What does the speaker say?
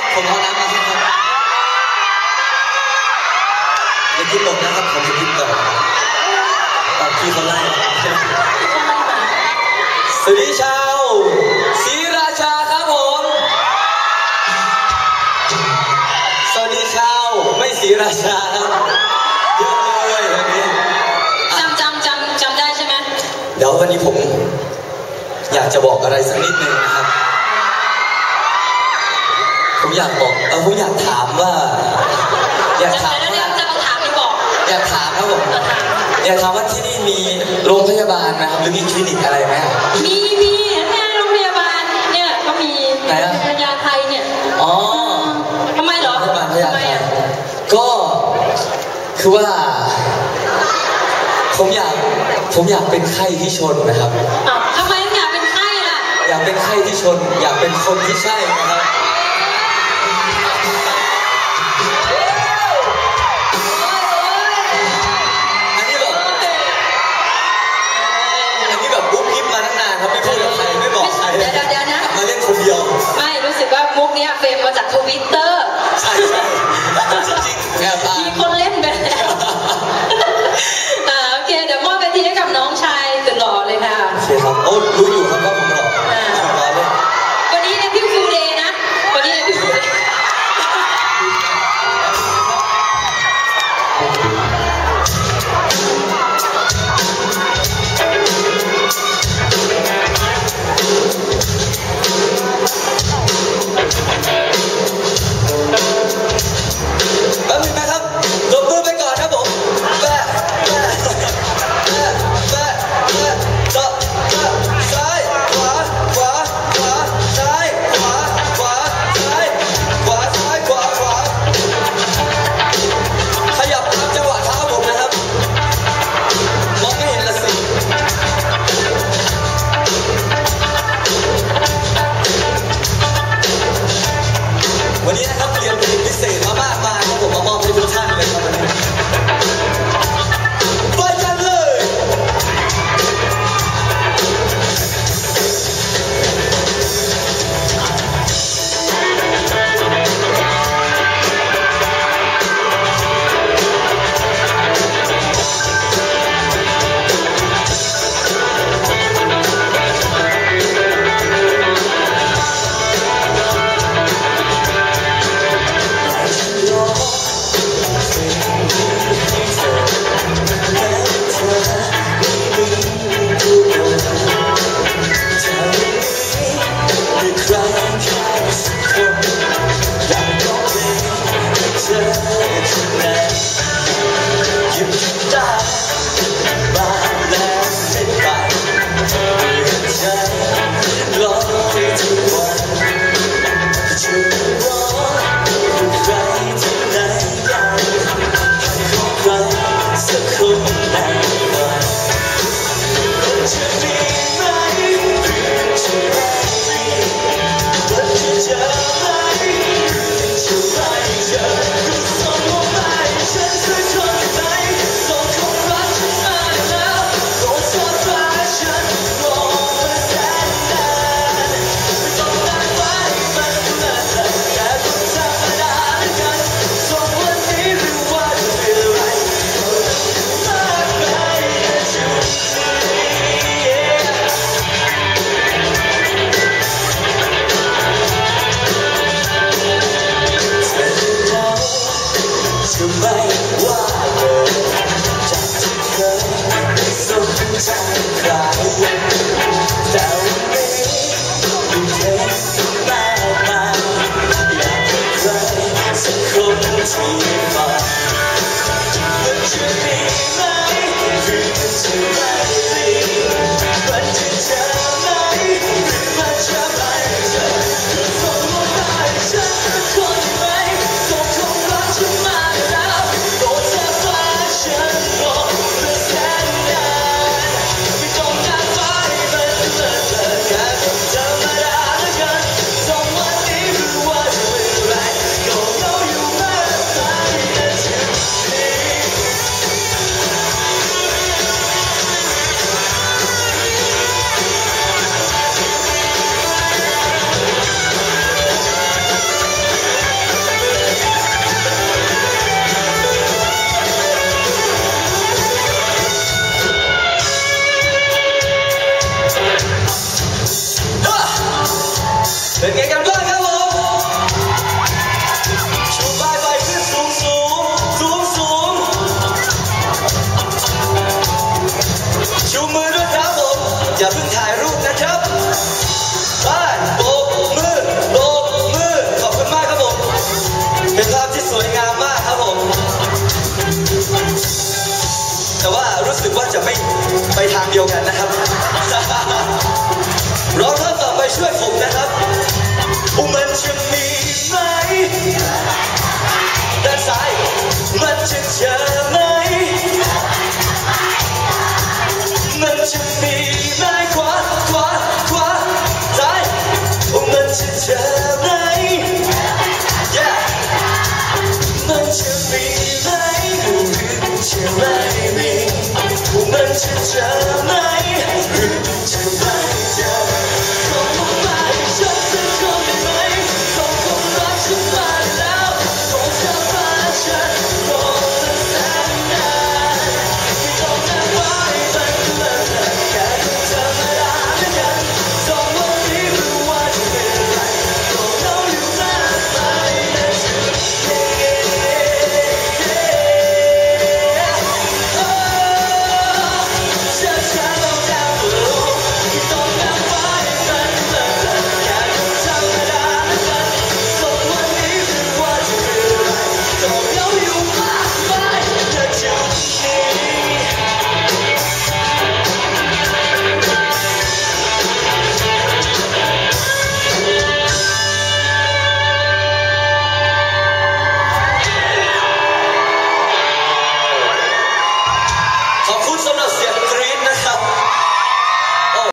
ครับผมเอาน้ำมาให้ครับอย่ากินหมดนะครับผมจะกินต่อตอนที่เขาไล่สวัสดีชาวศรีราชาครับผม สวัสดีชาวไม่ศรีราชาครับเยอะเลยวันนี้อะจำจำจำจำได้ใช่ไหมเดี๋ยววันนี้ผม อยากจะบอกอะไรสักนิดนึงนะครับ ผมอยากบอกเออผมอยากถามว่า อยากถามแล้วว่าเดี๋ยวจะมาถามไปบอกอยากถามครับผมจะถามอยากถามว่าที่นี่มีโรงพยาบาลนะครับหรือมีคลินิกอะไรไหมครับมีมีแม่โรงพยาบาลเนี่ยก็มีไหนอะพญาไทเนี่ยอ๋อทำไมเหรอโรงพยาบาลพญาทำไมไทอะก็คือว่า ผมอยากผมอยากเป็นไข้ที่ชนนะครับอ้าวทำไมถึงอยากเป็นไข้ล่ะ อยากเป็นไข้ที่ชน อยากเป็นคนที่ใช่นะครับ กับใามเดียวกันนะครับรอท่านต่อไปช่วยผมนะครับ 是真的。